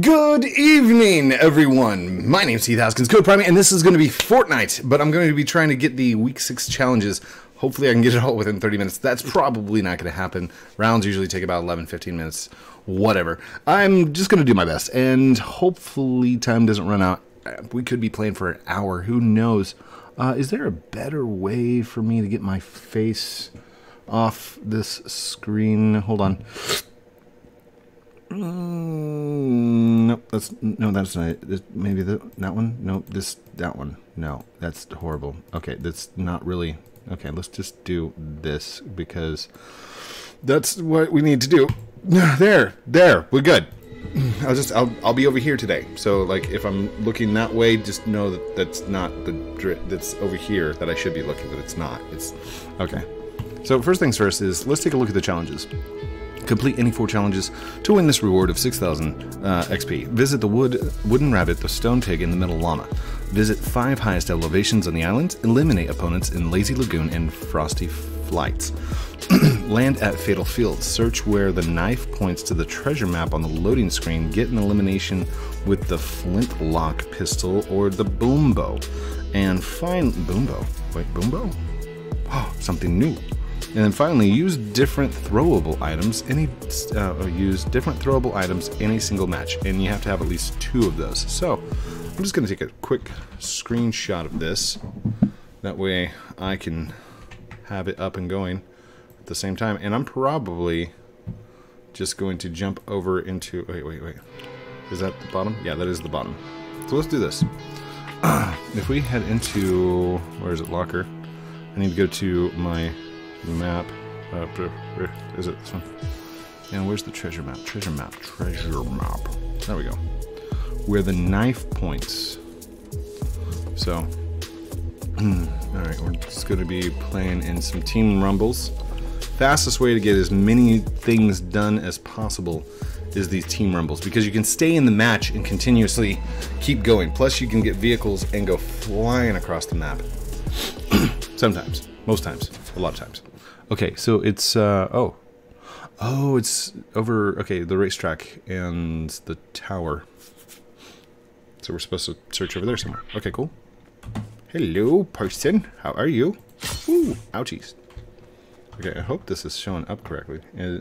Good evening, everyone. My name's Heath Haskins, CodePrime8, and this is going to be Fortnite, but I'm going to be trying to get the Week 6 challenges. Hopefully, I can get it all within 30 minutes. That's probably not going to happen. Rounds usually take about 11, 15 minutes, whatever. I'm just going to do my best, and hopefully, time doesn't run out. We could be playing for an hour. Who knows? Uh, is there a better way for me to get my face off this screen? Hold on. Mm, nope, that's no, that's not. This- Maybe the, that one. No, this that one. No, that's horrible. Okay, that's not really. Okay, let's just do this because that's what we need to do. There, there, we're good. I'll just I'll I'll be over here today. So like if I'm looking that way, just know that that's not the that's over here that I should be looking, but it's not. It's okay. So first things first is let's take a look at the challenges. Complete any four challenges to win this reward of 6,000 uh, XP. Visit the wood, wooden rabbit, the stone pig, and the metal llama. Visit five highest elevations on the island. Eliminate opponents in Lazy Lagoon and Frosty Flights. Land at Fatal Fields. Search where the knife points to the treasure map on the loading screen. Get an elimination with the flintlock pistol or the Boom Bow. And find Boom Bow. Wait, Boom Bow? Oh, something new. And then finally, use different throwable items. Any uh, use different throwable items in a single match, and you have to have at least two of those. So, I'm just going to take a quick screenshot of this. That way, I can have it up and going at the same time. And I'm probably just going to jump over into. Wait, wait, wait. Is that the bottom? Yeah, that is the bottom. So let's do this. if we head into where is it locker i need to go to my map uh, br- br- is it this one? And where's the treasure map? Treasure map treasure map. There we go. Where the knife points. So all right we're just going to be playing in some team rumbles. Fastest way to get as many things done as possible is these team rumbles because you can stay in the match and continuously keep going. Plus, you can get vehicles and go flying across the map. Sometimes, most times, a lot of times. Okay, so it's uh, oh, oh, it's over. Okay, the racetrack and the tower. So we're supposed to search over there somewhere. Okay, cool. Hello, person. How are you? Ooh, ouchies. Okay, I hope this is showing up correctly. Uh,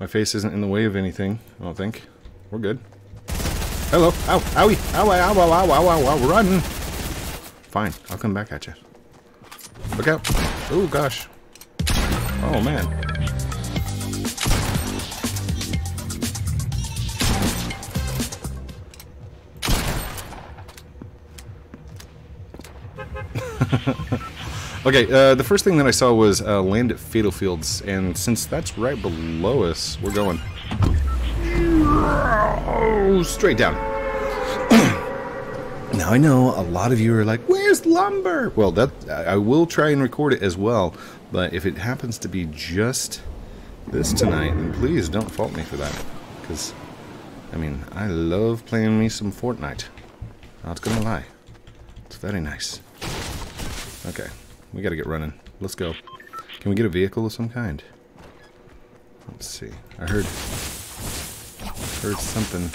my face isn't in the way of anything, I don't think. We're good. Hello. Ow. Owie. Ow, ow, ow, ow, ow, ow, ow, run. Fine. I'll come back at you. Look out. Oh, gosh. Oh, man. Okay, uh, the first thing that I saw was uh, land at Fatal Fields, and since that's right below us, we're going straight down. now I know a lot of you are like, "Where's lumber?" Well, that I I will try and record it as well, but if it happens to be just this tonight, then please don't fault me for that, because I mean I love playing me some Fortnite. Not gonna lie, it's very nice. Okay. We gotta get running. Let's go. Can we get a vehicle of some kind? Let's see. I heard heard something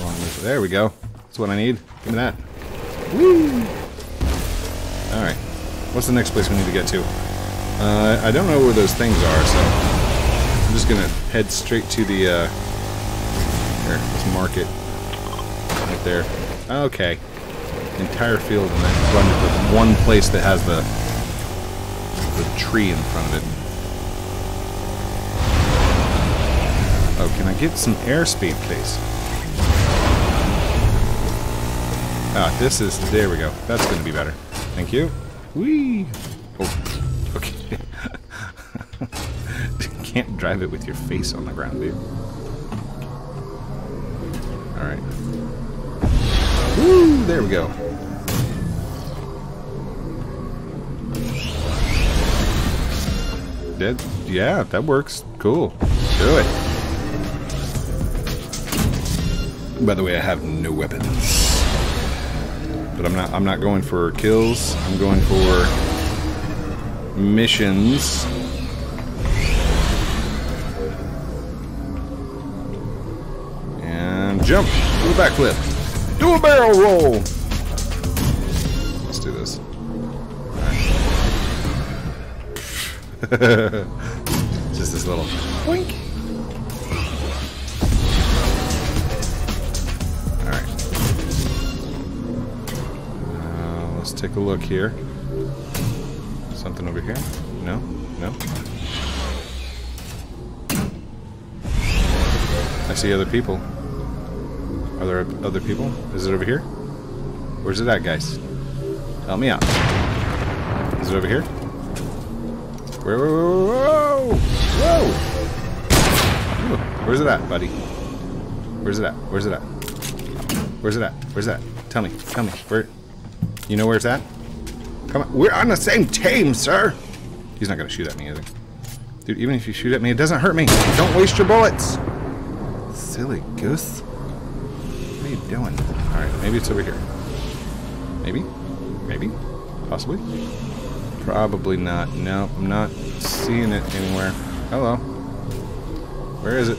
along this. There we go. That's what I need. Give me that. Woo! All right. What's the next place we need to get to? Uh, I don't know where those things are, so I'm just gonna head straight to the. Uh, here, let's mark it right there. Okay. Entire field, and then run to the one place that has the the tree in front of it. Oh, can I get some airspeed, please? Ah, this is... There we go. That's to be better. Thank you. Whee! Oh, okay. Can't drive it with your face on the ground, dude. Alright. Woo! There we go. That, yeah, that works. Cool. Do it. By the way, I have no weapons. But I'm not I'm not going for kills. I'm going for missions. And Jump. Do a backflip. Do a barrel roll. Let's do this. Just this little boink. Alright. Uh, let's take a look here. Something over here? No? No? I see other people. Are there other people? Is it over here? Where's it at, guys? Help me out. Is it over here? Whoa, whoa, whoa, whoa! Where's it at, buddy? Where's it at? Where's it at? Where's it at? Where's that? Tell me. Tell me. Where? You know where it's at? Come on. We're on the same team, sir! He's not gonna shoot at me, is he? Dude, even if you shoot at me, it doesn't hurt me. Don't waste your bullets! Silly goose. What are you doing? Alright, maybe it's over here. Maybe? Maybe? Possibly? Probably not. No, I'm not seeing it anywhere. Hello. Where is it?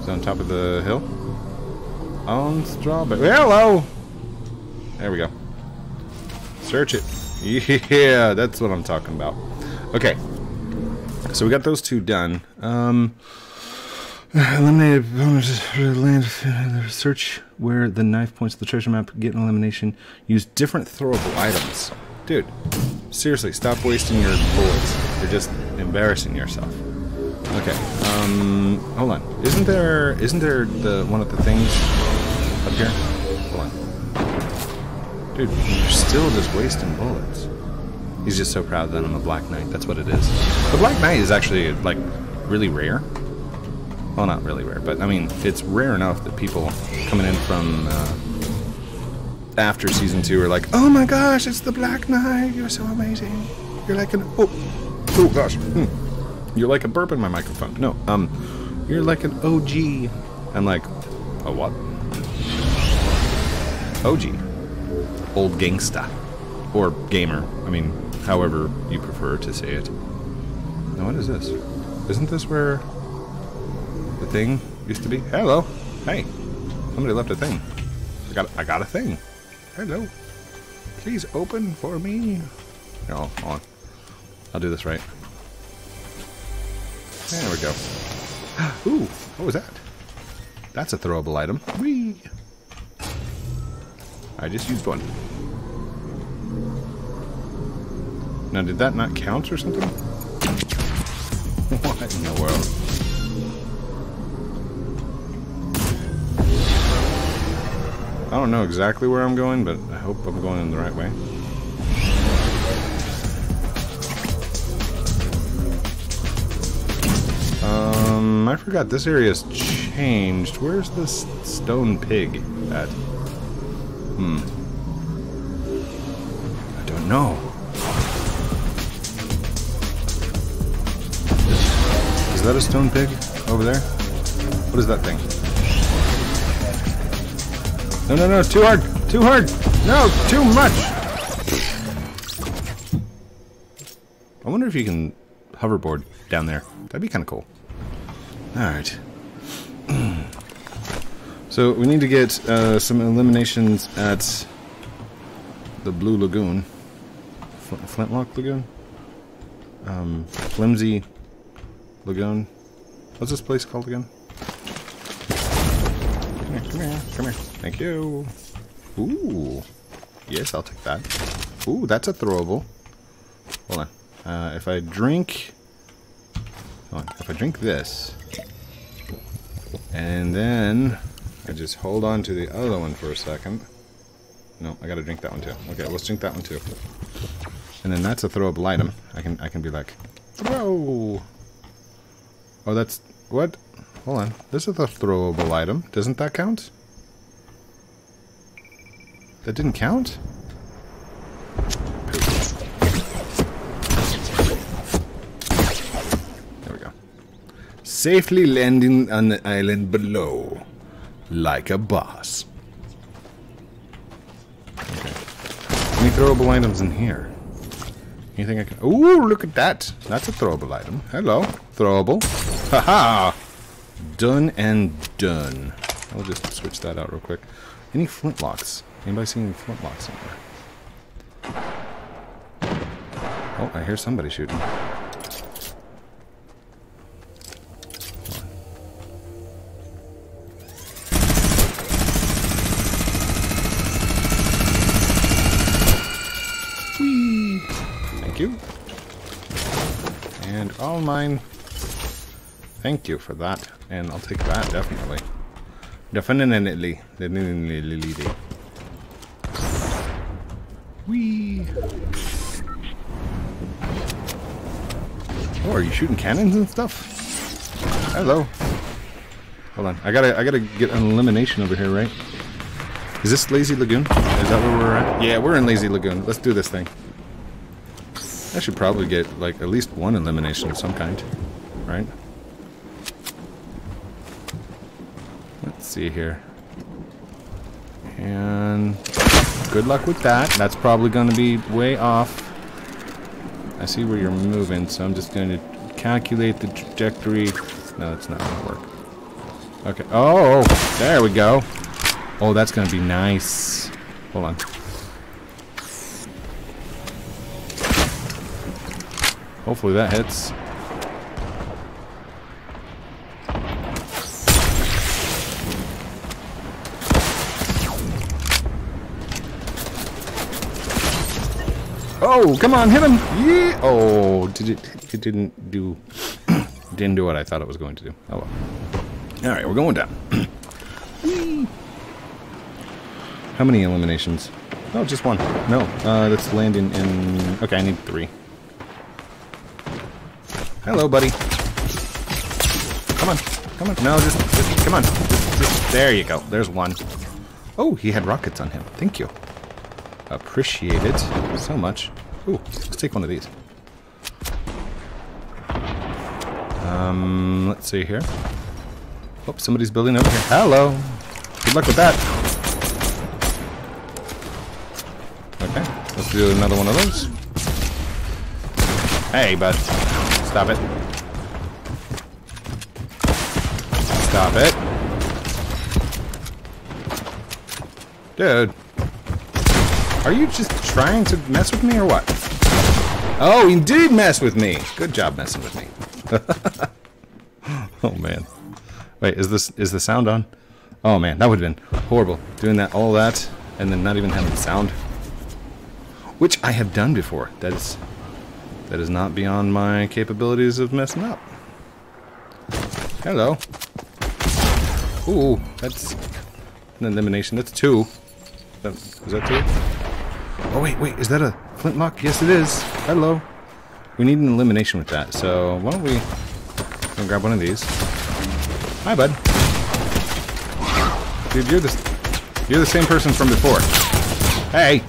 Is it on top of the hill? On strawberry. Hello! There we go. Search it. Yeah, that's what I'm talking about. Okay. So we got those two done. Um, eliminated land. Search where the knife points to the treasure map. Get an elimination. Use different throwable items. Dude, seriously, stop wasting your bullets. You're just embarrassing yourself. Okay. Um, hold on. Isn't there? Isn't there the one of the things up here? Dude, you're still just wasting bullets. He's just so proud that I'm a Black Knight. That's what it is. The Black Knight is actually, like, really rare. Well, not really rare, but, I mean, it's rare enough that people coming in from uh, after Season 2 are like, Oh my gosh, it's the Black Knight! You're so amazing! You're like an... Oh, oh gosh. Hmm. You're like a burp in my microphone. No, um, you're like an OG. I'm like, a what? OG. Old gangsta. Or gamer. I mean, however you prefer to say it. Now, what is this? Isn't this where the thing used to be? Hello. Hey. Somebody left a thing. I got, I got a thing. Hello. Please open for me. No, hold on. I'll do this right. There we go. Ooh, what was that? That's a throwable item. Whee! I just used one. Now, did that not count or something? what in the world? I don't know exactly where I'm going, but I hope I'm going in the right way. Um, I forgot this area's changed. Where's this stone pig at? Hmm. I don't know. Is that a stone pig over there? What is that thing? No, no, no, too hard! Too hard! No, too much! I wonder if you can hoverboard down there. That'd be kind of cool. Alright. So, we need to get uh, some eliminations at the Blue Lagoon. Fl Flintlock Lagoon? Um, Flimsy Lagoon. What's this place called again? Come here, come here, come here. Thank you. Ooh. Yes, I'll take that. Ooh, that's a throwable. Hold on. Uh, if I drink... Hold on. If I drink this... And then... I just hold on to the other one for a second. No, I gotta drink that one too. Okay, let's drink that one too. And then that's a throwable item. I can I can be like, throw. Oh, that's what? Hold on. This is a throwable item. Doesn't that count? That didn't count? There we go. Safely landing on the island below. Like a boss. Okay. Any throwable items in here? Anything I can... Ooh, look at that. That's a throwable item. Hello. Throwable. Haha. -ha. done and done. I'll just switch that out real quick. Any flintlocks? Anybody see any flintlocks anywhere? Oh, I hear somebody shooting. All mine. Thank you for that. And I'll take that, definitely. Definitely. Definitely. Whee! Oh, are you shooting cannons and stuff? Hello. Hold on. I gotta I gotta get an elimination over here, right? Is this Lazy Lagoon? Is that where we're at? Yeah, we're in Lazy Lagoon. Let's do this thing. I should probably get like at least one elimination of some kind, right? Let's see here. And good luck with that. That's probably going to be way off. I see where you're moving, so I'm just going to calculate the trajectory. No, that's not going to work. Okay. Oh, there we go. Oh, that's going to be nice. Hold on. Hopefully that hits. Oh, come on, hit him! Yeah! Oh, did it? It didn't do. didn't do what I thought it was going to do. Oh well. All right, we're going down. How many eliminations? Oh, just one. No, uh, that's landing in. Okay, I need three. Hello, buddy. Come on, come on. No, just, just come on. Just, just, there you go. There's one. Oh, he had rockets on him. Thank you. Appreciate it so much. Ooh, let's take one of these. Um, let's see here. Oh, somebody's building over here. Hello. Good luck with that. Okay, let's do another one of those. Hey, bud. Stop it. Stop it. Dude. Are you just trying to mess with me or what? Oh, he did mess with me. Good job messing with me. oh man. Wait, is this is the sound on? Oh man, that would have been horrible. Doing that all that and then not even having sound. Which I have done before. That is that is not beyond my capabilities of messing up. Hello. Ooh, that's an elimination. That's two. Is that two? Oh, wait, wait, is that a flintlock? Yes, it is. Hello. We need an elimination with that, so why don't we grab one of these. Hi, bud. Dude, you're the, you're the same person from before. Hey!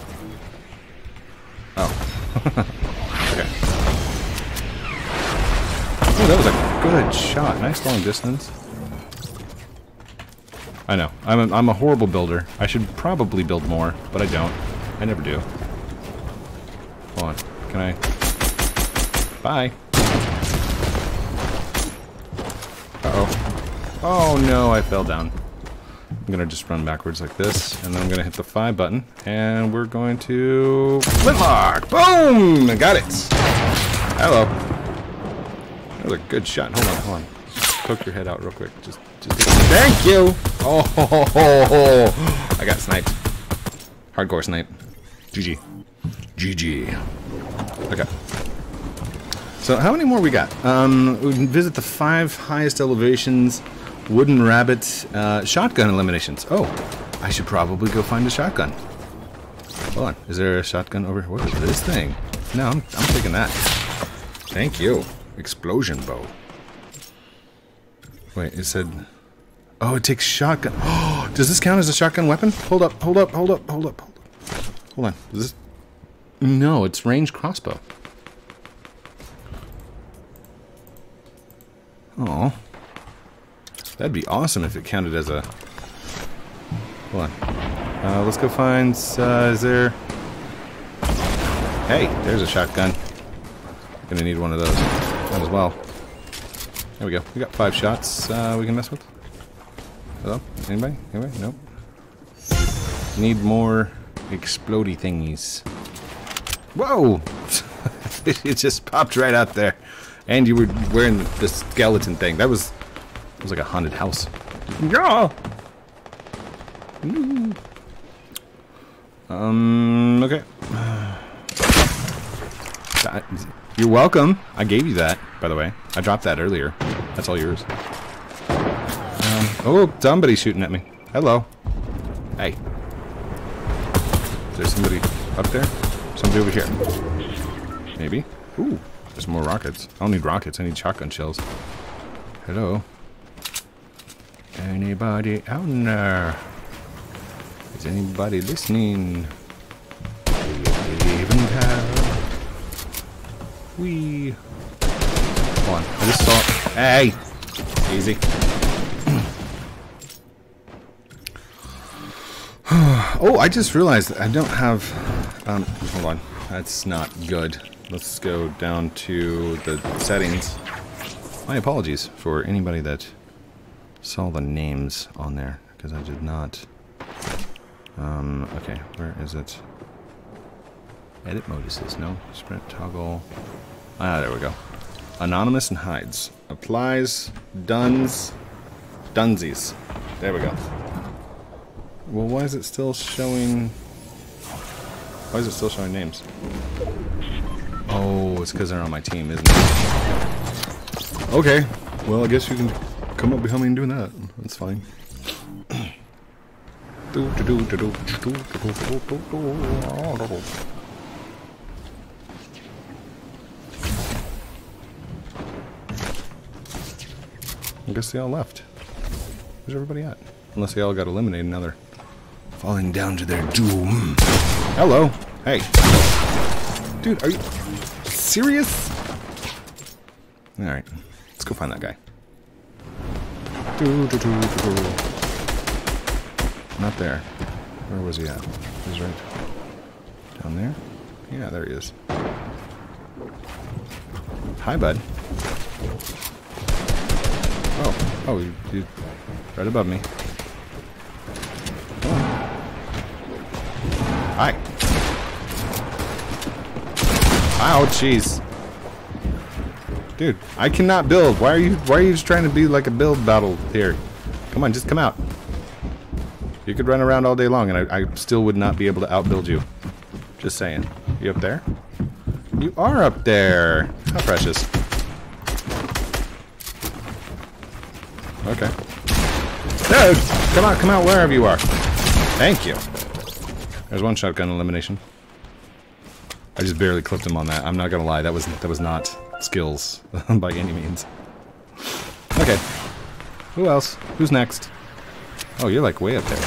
Oh. That was a good shot. Nice long distance. I know. I'm a, I'm a horrible builder. I should probably build more, but I don't. I never do. Hold on. Can I... Bye. Uh-oh. Oh, no, I fell down. I'm gonna just run backwards like this, and then I'm gonna hit the 5 button, and we're going to... Flintlock! Boom! I Got it! Hello. Was a good shot. Hold on, hold on. Poke your head out real quick. Just, just... Thank you! Oh, ho, ho, ho. I got sniped. Hardcore snipe. GG. GG. Okay. So how many more we got? Um, we can visit the five highest elevations, wooden rabbit, uh, shotgun eliminations. Oh, I should probably go find a shotgun. Hold on, is there a shotgun over here? What is this thing? No, I'm, I'm taking that. Thank you. Explosion bow. Wait, it said... Oh, it takes shotgun. Oh, does this count as a shotgun weapon? Hold up, hold up, hold up, hold up, hold up. Hold on. Does this... No, it's range crossbow. Oh. That'd be awesome if it counted as a... Hold on. Uh, let's go find... Uh, is there... Hey, there's a shotgun. Gonna need one of those. Might as well. There we go. We got five shots uh, we can mess with. Hello? Anybody? Anybody? Nope. Need more explody thingies. Whoa! it just popped right out there. And you were wearing the skeleton thing. That was... It was like a haunted house. Yeah! Mm. Um, okay. You're welcome. I gave you that, by the way. I dropped that earlier. That's all yours. Um, oh, somebody's shooting at me. Hello. Hey. Is there somebody up there? Somebody over here. Maybe. Ooh, there's more rockets. I don't need rockets, I need shotgun shells. Hello. Anybody out there? Is anybody listening? We. Come on, I just saw. Hey! Easy. oh, I just realized I don't have. Um, hold on. That's not good. Let's go down to the settings. My apologies for anybody that saw the names on there, because I did not. Um, okay, where is it? Edit modices, no. Sprint toggle. Ah, there we go. Anonymous and hides. Applies, duns, dunsies. There we go. Well, why is it still showing... Why is it still showing names? Oh, it's because they're on my team, isn't it? Okay. Well, I guess you can come up behind me and do that. That's fine. I guess they all left. Where's everybody at? Unless they all got eliminated now they're falling down to their doom. Hello. Hey. Dude, are you serious? Alright. Let's go find that guy. Not there. Where was he at? He's right down there? Yeah, there he is. Hi, bud. Oh, oh, you, you right above me. Hi. Ow, jeez. Dude, I cannot build. Why are you why are you just trying to be like a build battle here? Come on, just come out. You could run around all day long and I, I still would not be able to outbuild you. Just saying. You up there? You are up there. How precious. Okay. No, come out, come out wherever you are. Thank you. There's one shotgun elimination. I just barely clipped him on that. I'm not gonna lie, that was that was not skills by any means. Okay. Who else? Who's next? Oh, you're like way up there.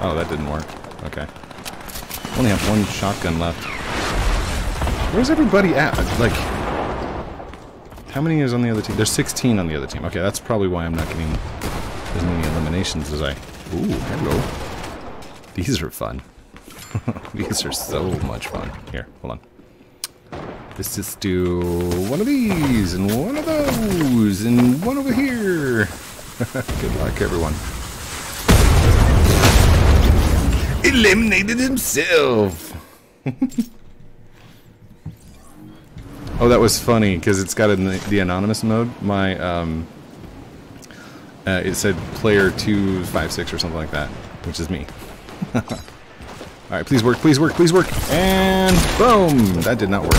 Oh, that didn't work. Okay. Only have one shotgun left. Where's everybody at? Like, how many is on the other team? There's 16 on the other team. Okay, that's probably why I'm not getting as many eliminations as I... Ooh, hello. These are fun. These are so much fun. Here, hold on. Let's just do one of these, and one of those, and one over here. Good luck, everyone. Eliminated himself! oh, that was funny, because it's got in the, the, anonymous mode. My, um... Uh, it said player 256 or something like that, which is me. Alright, please work, please work, please work. And boom! That did not work.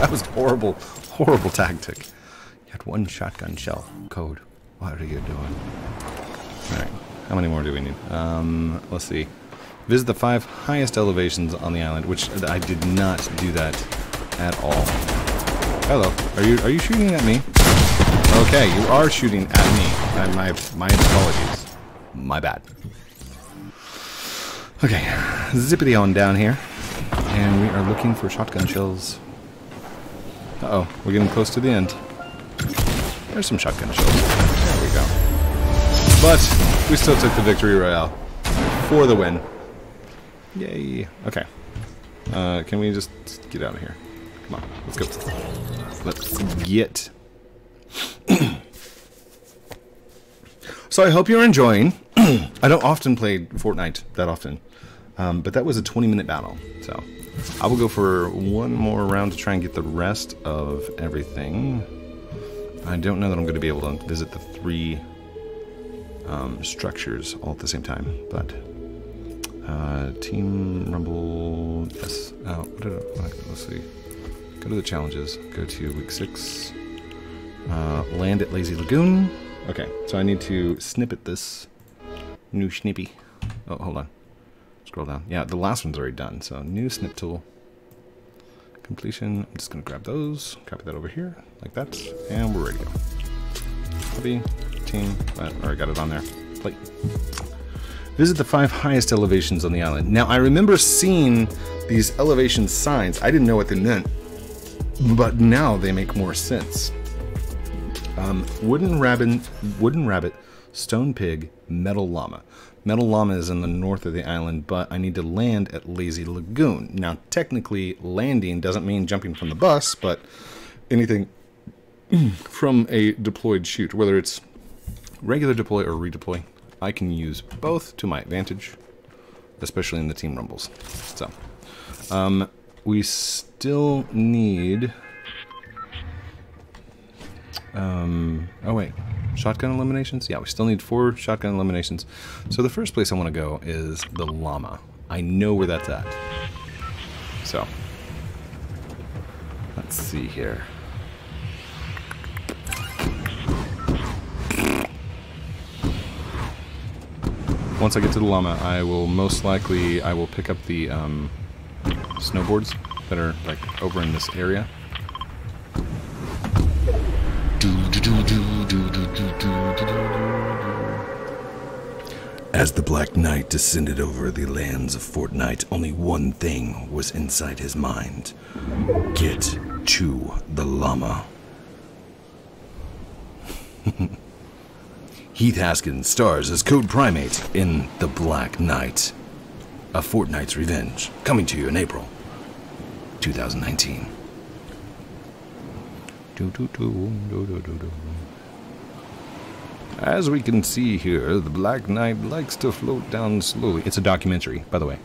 that was horrible, horrible tactic. You had one shotgun shell. Code. What are you doing? Alright, how many more do we need? Um, let's see. Visit the five highest elevations on the island, which I did not do that at all. Hello. Are you are you shooting at me? Okay, you are shooting at me. My my apologies. My bad. Okay, zippity on down here. And we are looking for shotgun shells. Uh oh we're getting close to the end. There's some shotgun shells. There we go. But, we still took the victory royale. For the win. Yay. Okay. Uh, can we just get out of here? Come on, let's go. Let's get. so I hope you're enjoying. I don't often play Fortnite that often, um, but that was a 20-minute battle. So I will go for one more round to try and get the rest of everything. I don't know that I'm going to be able to visit the three um, structures all at the same time, but uh, Team Rumble. Yes. Oh, what did I, let's see. Go to the challenges. Go to week six. Uh, land at Lazy Lagoon. Okay, so I need to snippet this new snippy. Oh, hold on. Scroll down. Yeah, the last one's already done. So new snip tool. Completion. I'm just going to grab those. Copy that over here. Like that. And we're ready to go. Copy. Team. I already got it on there. Plate. Visit the five highest elevations on the island. Now, I remember seeing these elevation signs. I didn't know what they meant. But now they make more sense. Um, wooden rabbit, wooden rabbit, stone pig, metal llama. Metal llama is in the north of the island, but I need to land at Lazy Lagoon. Now, technically, landing doesn't mean jumping from the bus, but anything from a deployed chute, whether it's regular deploy or redeploy, I can use both to my advantage, especially in the team rumbles. So, um, we still need um, oh wait, shotgun eliminations? Yeah, we still need four shotgun eliminations. So the first place I want to go is the llama. I know where that's at. So, let's see here. Once I get to the llama, I will most likely, I will pick up the um, snowboards that are like over in this area. As the Black Knight descended over the lands of Fortnite, only one thing was inside his mind. Get to the llama. Heath Haskins stars as CodePrime8 in The Black Knight. A Fortnite's Revenge, coming to you in April 2019. Do, do, do, do, do, do, do. As we can see here, the Black Knight likes to float down slowly. It's a documentary, by the way.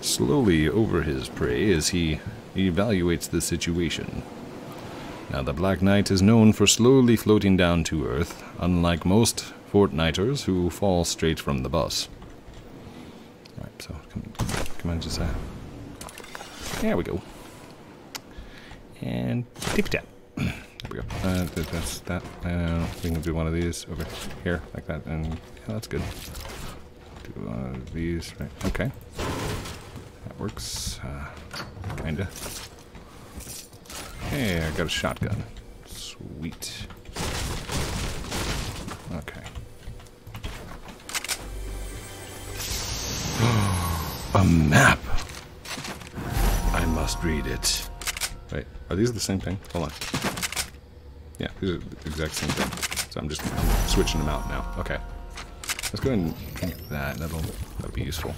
Slowly over his prey as he evaluates the situation. Now, the Black Knight is known for slowly floating down to Earth, unlike most Fortniters who fall straight from the bus. Alright, so, on, just, uh, there we go. And tip tap. There we go. Uh, that's that. Uh, we can do one of these over here, like that, and yeah, that's good. Do one of these, right? Okay. That works. Uh, kinda. Hey, I got a shotgun. Sweet. Okay. a map! I must read it. Wait, are these the same thing? Hold on. Yeah, these are the exact same thing. So I'm just I'm switching them out now. Okay. Let's go ahead and keep that. That'll that'll be useful.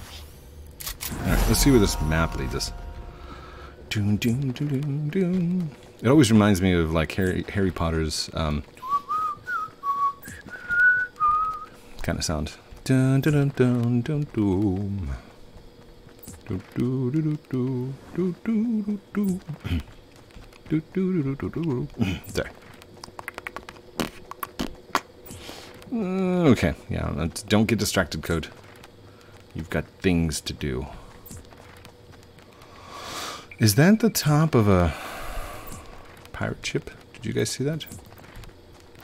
Alright, let's see where this map leads us. Doom, doom, doom, doom. It always reminds me of like Harry Harry Potter's um, kind of sound. Dun dun dun dun dun dun. Do do do do do do do do. Do do do do do do do. There. Okay, yeah, don't get distracted, Code. You've got things to do. Is that the top of a pirate ship? Did you guys see that?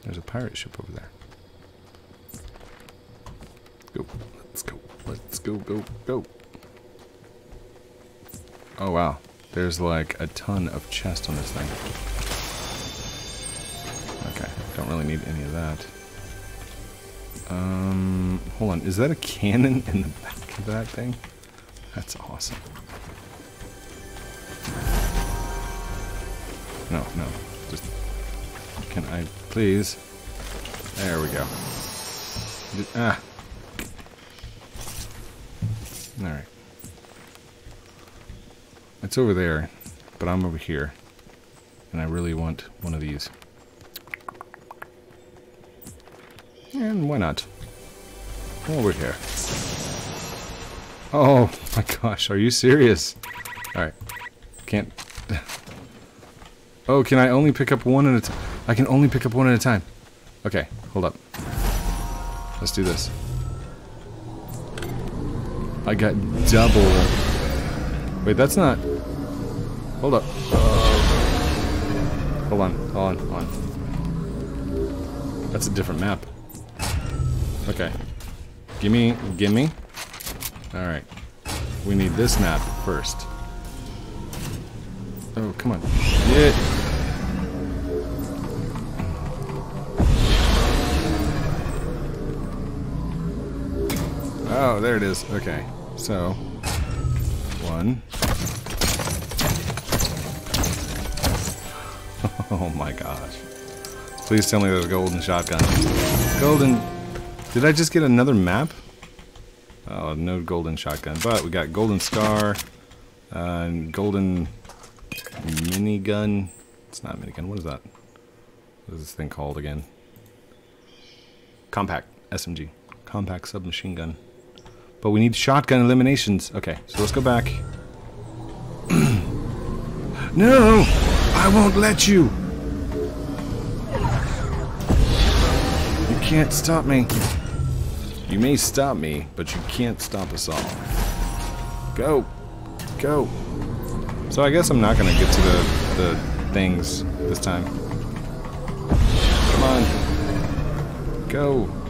There's a pirate ship over there. Go. Let's go. Let's go, go, go. Oh, wow. There's like a ton of chest on this thing. Okay, don't really need any of that. Um, hold on. Is that a cannon in the back of that thing? That's awesome. No, no. Just, can I please? There we go. Ah. Alright. It's over there, but I'm over here. And I really want one of these. And why not? over here. Oh my gosh, are you serious? Alright. Can't... Oh, can I only pick up one at a time? I can only pick up one at a time. Okay, hold up. Let's do this. I got double. Wait, that's not... Hold up. hold on, hold on, hold on. That's a different map. Okay. Gimme, gimme. Alright. We need this map first. Oh, come on. Yeah. Oh, there it is. Okay. So, one. Oh my gosh. Please tell me there's a golden shotgun. Golden... Did I just get another map? Oh, no golden shotgun. But we got golden scar, uh, golden minigun. It's not minigun. What is that? What is this thing called again? Compact SMG. Compact submachine gun. But we need shotgun eliminations. Okay, so let's go back. no! I won't let you! You can't stop me. You may stop me, but you can't stop us all. Go! Go! So I guess I'm not gonna get to the, the things this time. Come on. Go.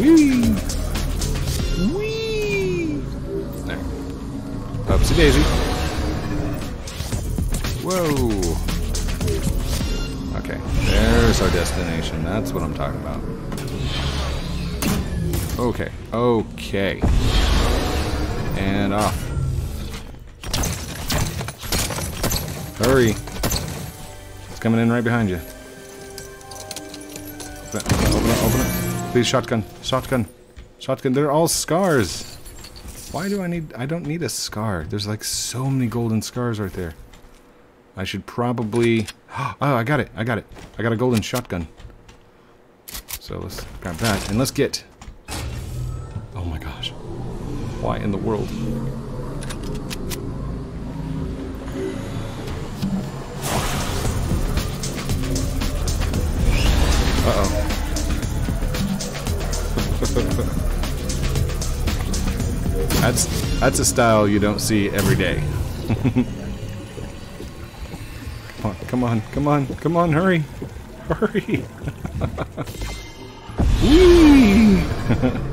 Whee! Whee! There. Oopsie daisy. Whoa. Okay, there's our destination. That's what I'm talking about. Okay, okay and off. Hurry. It's coming in right behind you. Open it, open it, open it. Please, shotgun, shotgun, shotgun. They're all scars. Why do I need... I don't need a scar. There's like so many golden scars right there. I should probably... Oh, I got it. I got it. I got a golden shotgun. So let's grab that. And let's get... Oh my gosh. Why in the world? Uh-oh. that's that's a style you don't see every day. come on, come on, come on, come on, hurry. Hurry.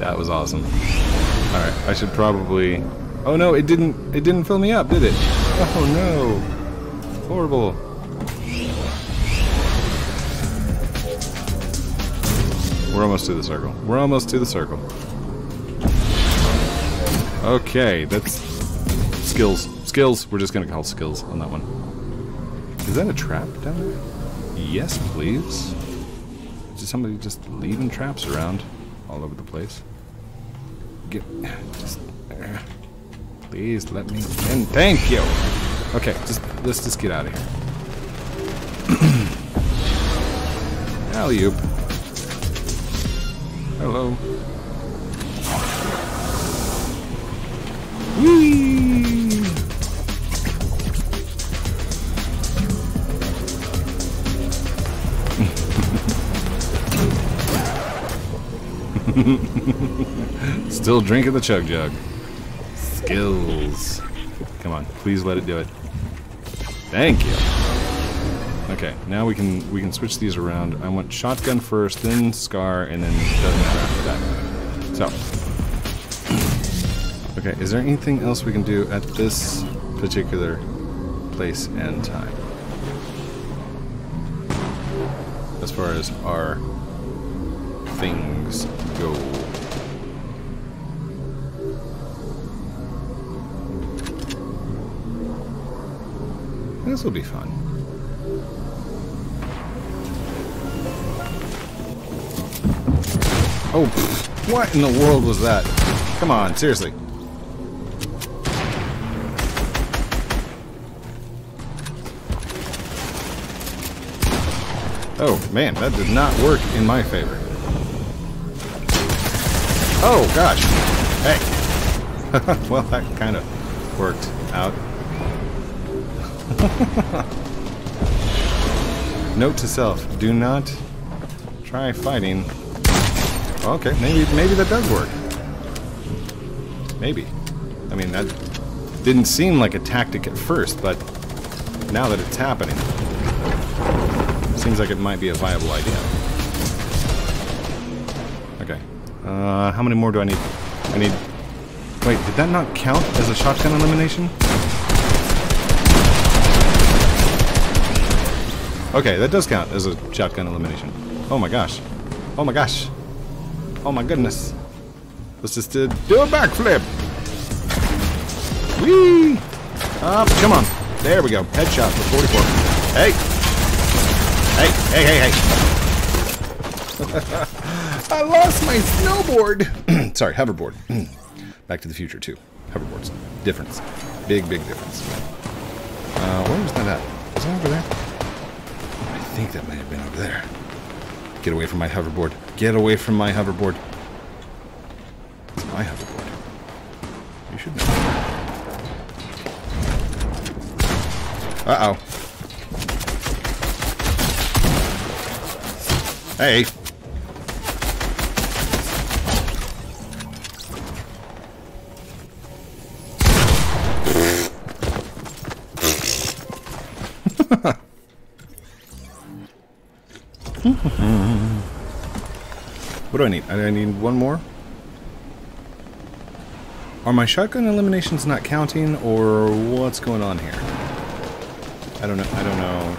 That was awesome. Alright, I should probably... Oh no, it didn't it didn't fill me up, did it? Oh no. Horrible. We're almost to the circle. We're almost to the circle. Okay, that's skills. Skills. We're just gonna call skills on that one. Is that a trap down there? Yes, please. Is somebody just leaving traps around all over the place? Get, just, uh, please let me in. Thank you. Okay, just let's just get out of here. Alley oop. Hello. Whee! Still drinking the chug jug. Skills. Come on, please let it do it. Thank you. Okay, now we can we can switch these around. I want shotgun first, then scar, and then doesn't after that. So, okay, is there anything else we can do at this particular place and time? As far as our things go. This will be fun. Oh, what in the world was that? Come on, seriously. Oh, man, that did not work in my favor. Oh, gosh. Hey. well, that kind of worked out. Note to self, do not try fighting. Okay, maybe maybe that does work. Maybe. I mean, that didn't seem like a tactic at first, but now that it's happening, seems like it might be a viable idea. Okay. Uh, how many more do I need? I need... Wait, did that not count as a shotgun elimination? Okay, that does count as a shotgun elimination. Oh my gosh. Oh my gosh. Oh my goodness. Let's just uh, do a backflip. Whee! Up, come on. There we go. Headshot for 44. Hey! Hey, hey, hey, hey. I lost my snowboard. Sorry, hoverboard. Back to the future, too. Hoverboards. Difference. Big, big difference. Uh, where was that at? Was that over there? I think that may have been over there. Get away from my hoverboard. Get away from my hoverboard. It's my hoverboard. You should know. Uh-oh. Hey. Do I need? I need one more. Are my shotgun eliminations not counting, or what's going on here? I don't know. I don't know.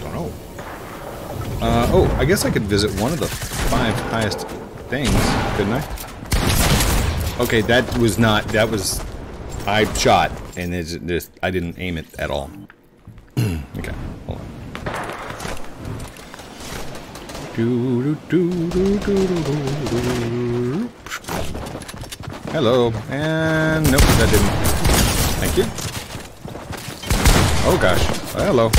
Don't know. Uh, oh, I guess I could visit one of the five highest things, couldn't I? Okay, that was not. That was. I shot, and it's just. I didn't aim it at all. okay, hold on. Hello, and nope, that didn't. Thank you. Oh gosh. Hello.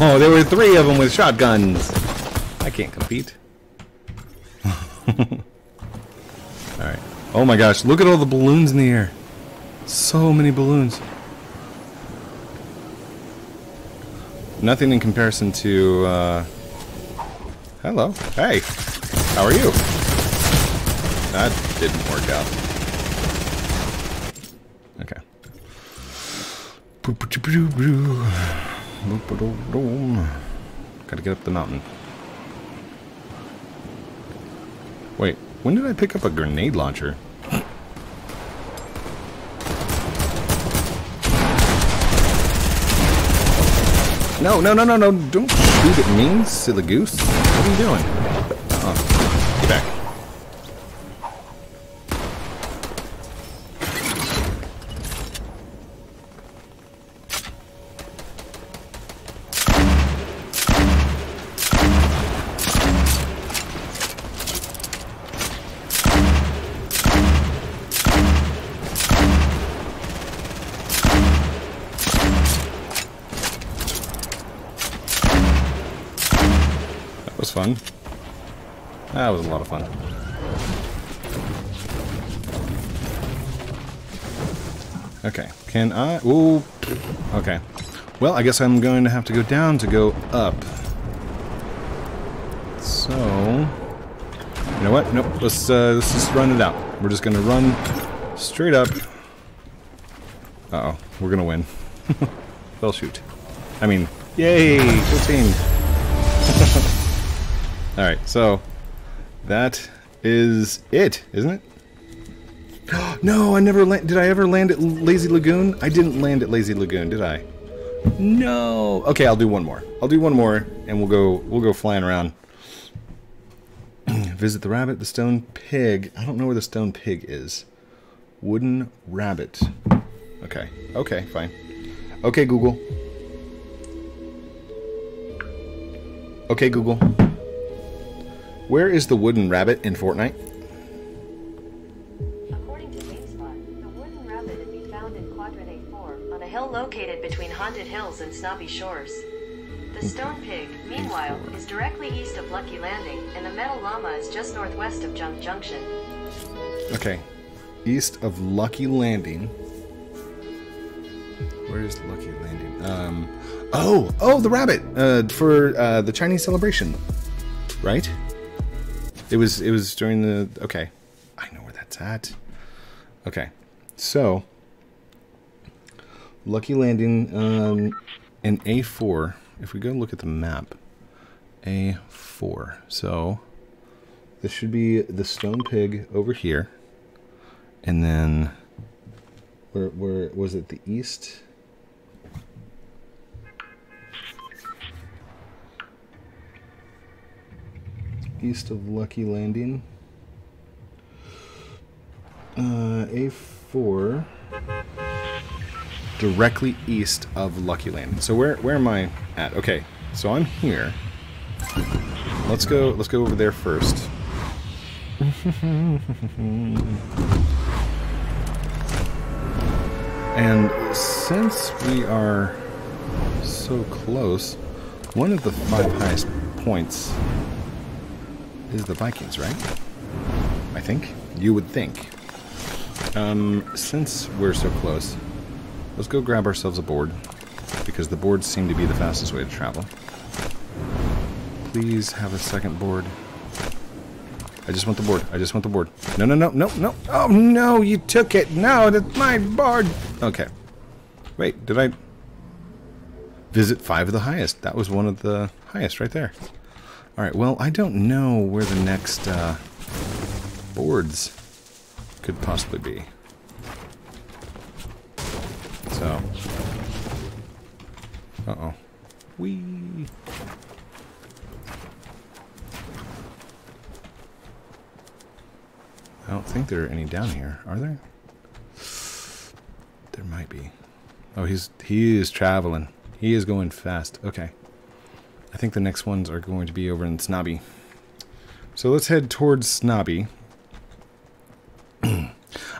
Oh, there were three of them with shotguns. I can't compete. Alright. Oh my gosh, look at all the balloons in the air. So many balloons. Nothing in comparison to, uh... Hello. Hey. How are you? That didn't work out. Okay. Gotta get up the mountain. Wait, when did I pick up a grenade launcher? No, no, no, no, no, don't shoot at me, silly goose. What are you doing? Okay, can I? Ooh, okay. Well, I guess I'm going to have to go down to go up. So, you know what? Nope. Let's uh, let's just run it out. We're just gonna run straight up. Uh oh, we're gonna win. well, shoot. I mean, yay, 14. Alright, so that is it, isn't it? no, I never did I ever land at Lazy Lagoon? I didn't land at Lazy Lagoon, did I? No. Okay, I'll do one more. I'll do one more and we'll go we'll go flying around. Visit the rabbit, the stone pig. I don't know where the stone pig is. Wooden rabbit. Okay. Okay, fine. Okay, Google. Okay, Google. Where is the wooden rabbit in Fortnite? A hill located Hills and Snobby Shores. The Stone Pig, meanwhile, is directly east of Lucky Landing, and the Metal Llama is just northwest of Junk Junction. Okay. East of Lucky Landing. Where is Lucky Landing? Um. Oh, oh, the rabbit uh, for uh, the Chinese celebration, right? It was. It was during the. Okay, I know where that's at. Okay, so Lucky Landing um, in A4. If we go look at the map, A4. So this should be the Stone Pig over here, and then where where was it? The east. East of Lucky Landing. Uh, A4 directly east of Lucky Landing. So where where am I at? Okay, so I'm here. Let's go. Let's go over there first. and since we are so close, one of the five highest points is the Vikings, right? I think. You would think. Um, since we're so close, let's go grab ourselves a board, because the boards seem to be the fastest way to travel. Please have a second board. I just want the board. I just want the board. No, no, no, no, no. Oh, no, you took it. No, that's my board. Okay. Wait, did I... Visit five of the highest. That was one of the highest right there. Alright, well, I don't know where the next uh, boards could possibly be. So. Uh-oh. Wee. I don't think there are any down here, are there? There might be. Oh, he's he is traveling. He is going fast. Okay. I think the next ones are going to be over in Snobby. So let's head towards Snobby.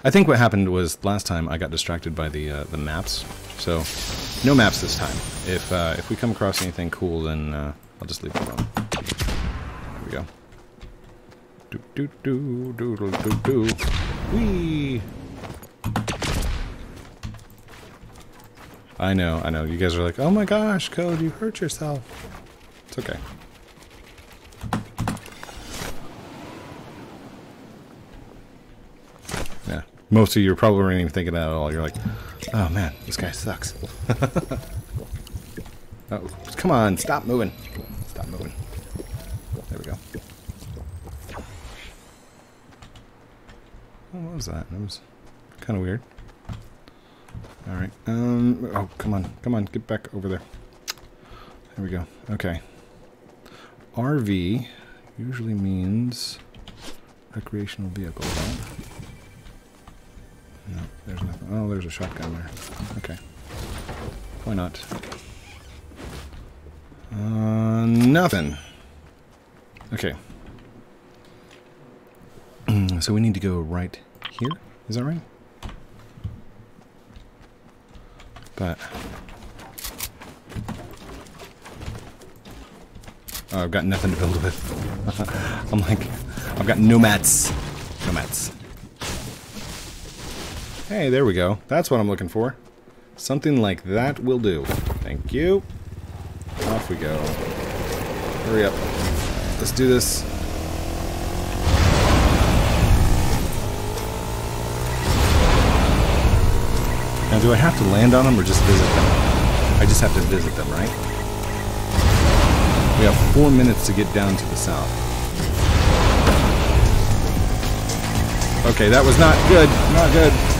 I think what happened was last time I got distracted by the uh, the maps. So no maps this time. If uh, if we come across anything cool, then uh, I'll just leave it alone. Here we go. Do do do do do do. Wee. I know, I know. You guys are like, oh my gosh, Code, you hurt yourself. It's okay. Yeah. Most of you probably weren't even thinking that at all. You're like, oh man, this guy sucks. oh, come on, stop moving. Stop moving. There we go. Oh, what was that? That was kind of weird. Alright. Um, oh, come on. Come on. Get back over there. There we go. Okay. RV usually means recreational vehicle, right? No, there's nothing. Oh, there's a shotgun there. Okay. Why not? Uh, nothing. Okay. so we need to go right here? Is that right? But... Oh, I've got nothing to build with. I'm like, I've got no mats. No mats. Hey, there we go. That's what I'm looking for. Something like that will do. Thank you. Off we go. Hurry up. Let's do this. Now, do I have to land on them or just visit them? I just have to visit them, right? We have four minutes to get down to the south. Okay, that was not good. Not good.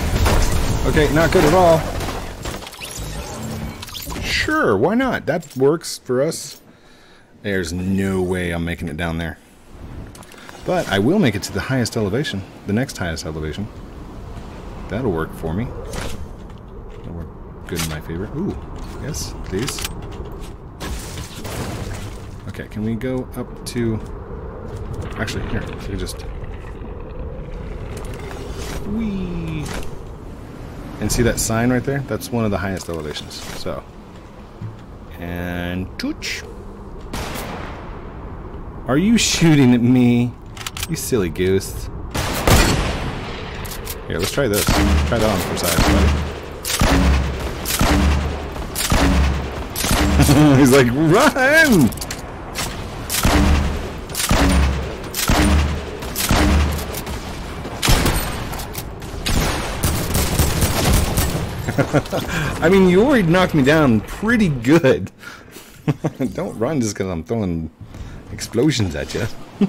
Okay, not good at all. Sure, why not? That works for us. There's no way I'm making it down there. But I will make it to the highest elevation. The next highest elevation. That'll work for me. That'll work good in my favor. Ooh, yes, please. Okay, can we go up to... Actually, here, we just... Whee! And see that sign right there? That's one of the highest elevations. So, And tooch. Are you shooting at me? You silly goose. Here, let's try this. Try that on for size. He's like, run! I mean, you already knocked me down pretty good. Don't run just because I'm throwing explosions at you.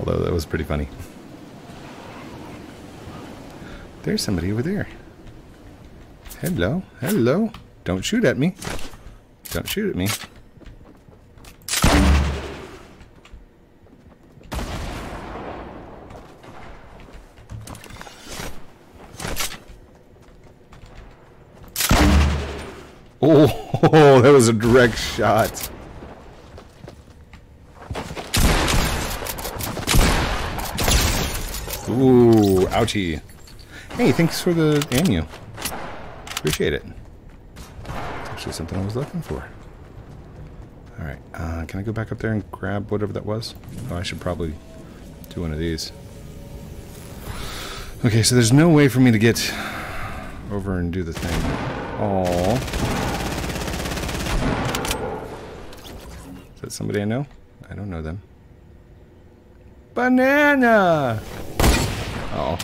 Although that was pretty funny. There's somebody over there. Hello, hello. Don't shoot at me. Don't shoot at me. Oh, that was a direct shot. Ooh, ouchie. Hey, thanks for the ammo. Appreciate it. It's actually something I was looking for. Alright, uh, can I go back up there and grab whatever that was? Oh, I should probably do one of these. Okay, so there's no way for me to get over and do the thing. Oh. Is that somebody I know? I don't know them. Banana! Oh.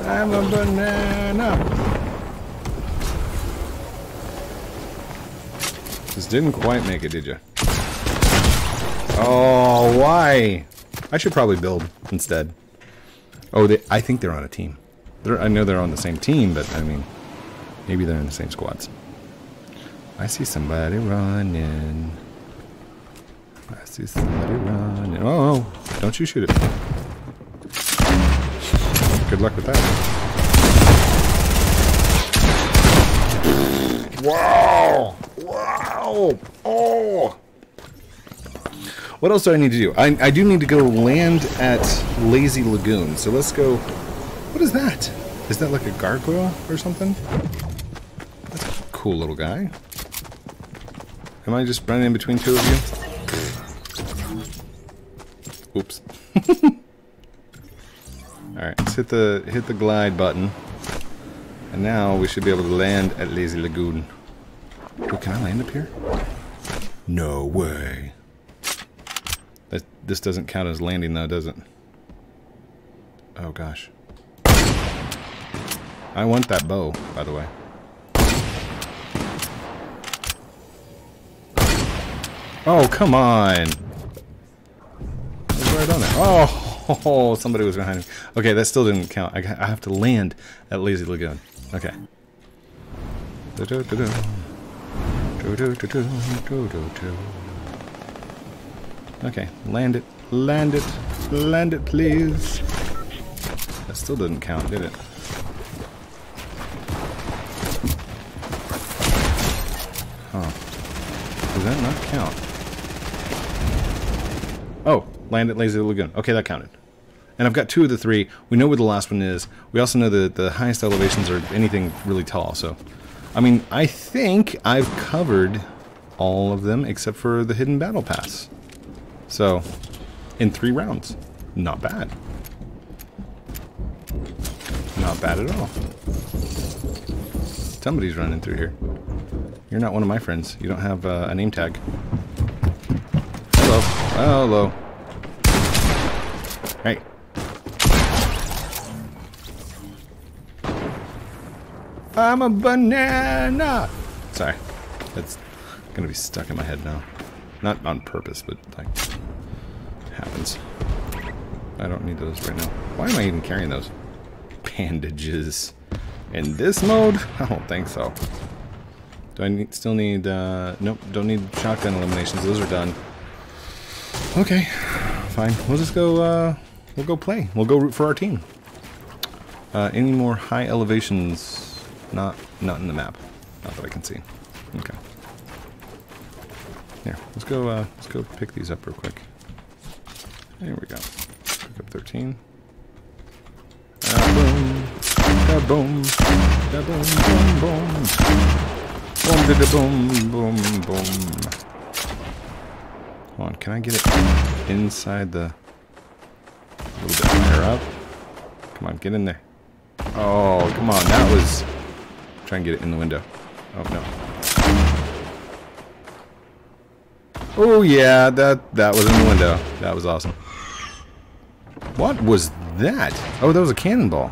I'm a banana. This didn't quite make it, did you? Oh, why? I should probably build instead. Oh, they, I think they're on a team. They're, I know they're on the same team, but I mean, maybe they're in the same squads. I see somebody running. I see somebody running. Oh, oh, don't you shoot it. Good luck with that. Wow! Wow! Oh! What else do I need to do? I, I do need to go land at Lazy Lagoon. So let's go... What is that? Is that like a gargoyle or something? That's a cool little guy. Am I just running in between two of you? Oops. Alright, let's hit the hit the glide button. And now we should be able to land at Lazy Lagoon. Oh, can I land up here? No way. That this doesn't count as landing though, does it? Oh gosh. I want that bow, by the way. Oh, come on. right on it. Oh, oh, somebody was behind me. Okay, that still didn't count. I, I have to land at Lazy Lagoon. Okay. Okay, land it, land it, land it, please. That still didn't count, did it? Huh. Does that not count? Oh, land at Lazy Lagoon. Okay, that counted. And I've got two of the three. We know where the last one is. We also know that the highest elevations are anything really tall, so... I mean, I think I've covered all of them except for the Hidden Battle Pass. So, in three rounds. Not bad. Not bad at all. Somebody's running through here. You're not one of my friends. You don't have uh, a name tag. Hello. Hey. I'm a banana! Sorry. That's gonna be stuck in my head now. Not on purpose, but like happens. I don't need those right now. Why am I even carrying those? Bandages. In this mode? I don't think so. Do I need, still need, uh, nope, don't need shotgun eliminations. Those are done. Okay, fine. We'll just go, uh, we'll go play. We'll go root for our team. Uh, any more high elevations? Not, not in the map. Not that I can see. Okay. Here, let's go, uh, let's go pick these up real quick. There we go. Pick up 13. Kaboom! da boom, da boom, boom, boom, boom, da boom, boom, boom. Hold on, can I get it inside the a little bit higher up? Come on, get in there. Oh, come on, that was. Try and get it in the window. Oh no. Oh yeah, that that was in the window. That was awesome. What was that? Oh, that was a cannonball.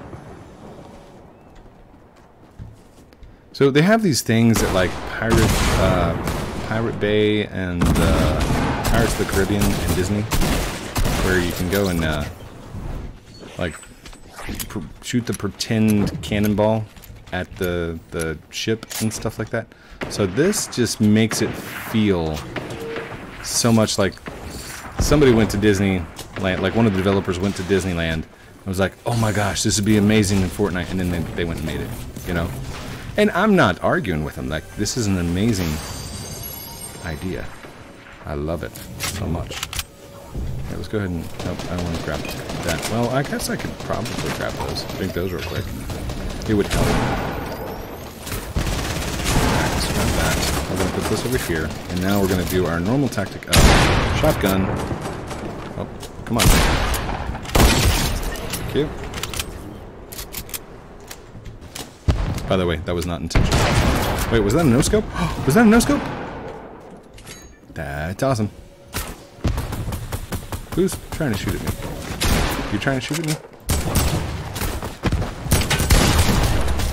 So they have these things at like Pirate uh, Pirate Bay and uh, Pirates of the Caribbean and Disney, where you can go and uh, like shoot the pretend cannonball at the the ship and stuff like that. So this just makes it feel so much like somebody went to Disneyland, like one of the developers went to Disneyland and was like, oh my gosh, this would be amazing in Fortnite, and then they, they went and made it, you know? And I'm not arguing with them, like, this is an amazing idea. I love it so much. Let's go ahead and, nope, I want to grab that. Well, I guess I could probably grab those, drink those real quick. It would help. Alright, let's grab that. We're going to put this over here, and now we're going to do our normal tactic of shotgun. Oh, come on. You. By the way, that was not intentional. Wait, was that a no-scope? was that a no-scope? That's awesome. Who's trying to shoot at me? You're trying to shoot at me?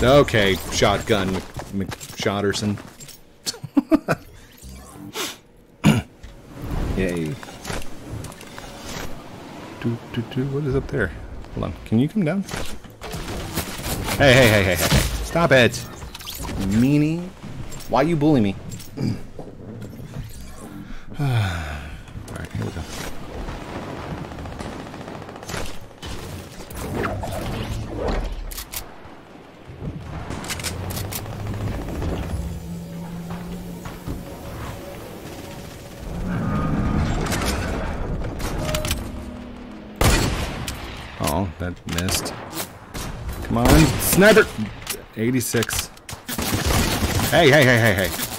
Okay, shotgun McShotterson. Yay. Do, do, do. What is up there? Hold on. Can you come down? Hey, hey, hey, hey, hey. Stop it. Meanie. Why you bully me? Alright, here we go. Oh, that missed. Come on, sniper! 86. Hey, hey, hey, hey, hey.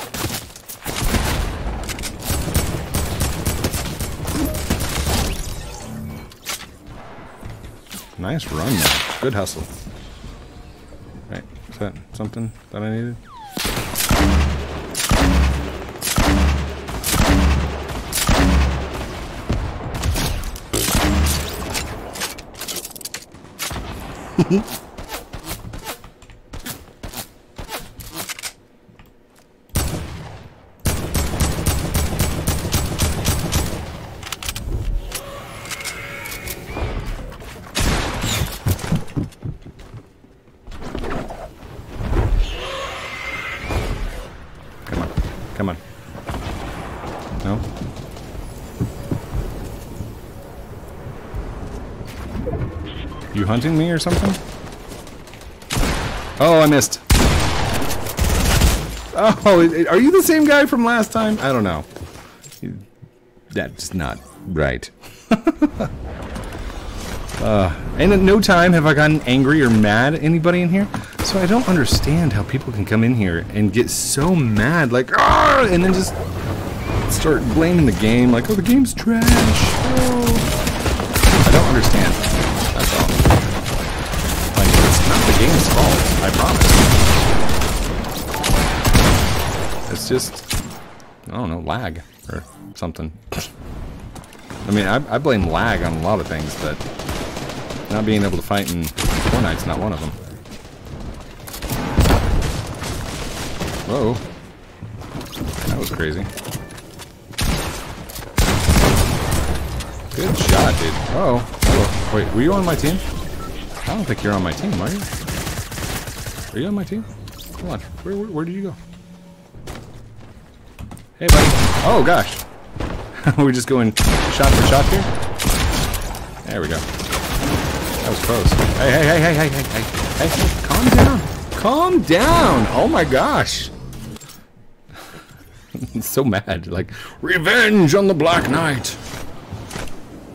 Nice run there. Good hustle. Right, is that something that I needed? Come on. Come on. No? You hunting me or something? Oh, I missed. Oh, are you the same guy from last time? I don't know. That's not right. uh, and in no time have I gotten angry or mad at anybody in here. So I don't understand how people can come in here and get so mad, like, ah, and then just start blaming the game, like, oh, the game's trash. Oh. I don't understand. It's just, I don't know, lag or something. I mean, I, I blame lag on a lot of things, but not being able to fight in Fortnite's not one of them. Whoa. That was crazy. Good shot, dude. Uh oh. Wait, were you on my team? I don't think you're on my team, are you? Are you on my team? Come on. Where, where, where did you go? Hey, buddy. Oh, gosh. We're just going shot for shot here? There we go. That was close. Hey, hey, hey, hey, hey, hey, hey, hey, calm down. Calm down. Oh my gosh. so mad. Like, revenge on the Black Knight.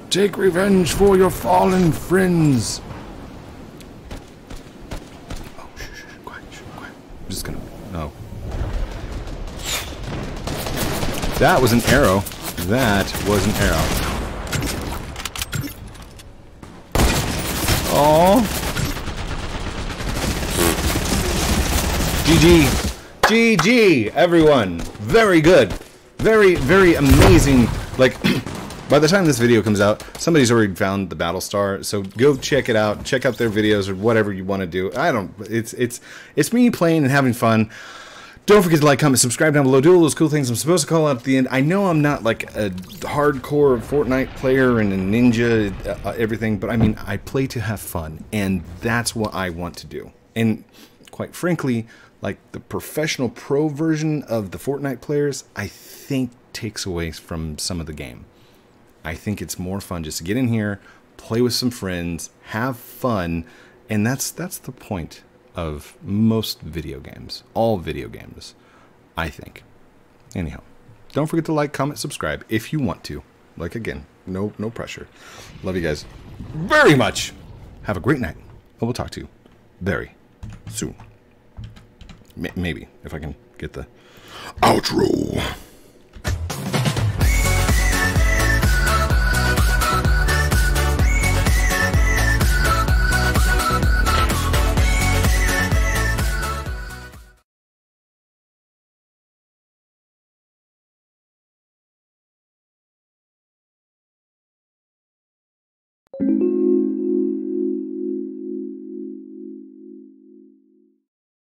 Take revenge for your fallen friends. Oh, That was an arrow. That was an arrow. Oh. GG. GG, everyone. Very good. Very, very amazing. Like, by the time this video comes out, somebody's already found the Battlestar, so go check it out. Check out their videos or whatever you want to do. I don't, it's, it's, it's me playing and having fun. Don't forget to like, comment, subscribe down below. Do all those cool things I'm supposed to call out at the end. I know I'm not like a hardcore Fortnite player and a ninja, uh, everything, but I mean, I play to have fun, and that's what I want to do. And quite frankly, like the professional pro version of the Fortnite players, I think takes away from some of the game. I think it's more fun just to get in here, play with some friends, have fun, and that's that's the point of most video games, all video games, I think. Anyhow, don't forget to like, comment, subscribe if you want to. Like again, no no pressure. Love you guys very much. Have a great night, and we'll talk to you very soon. M maybe, if I can get the outro.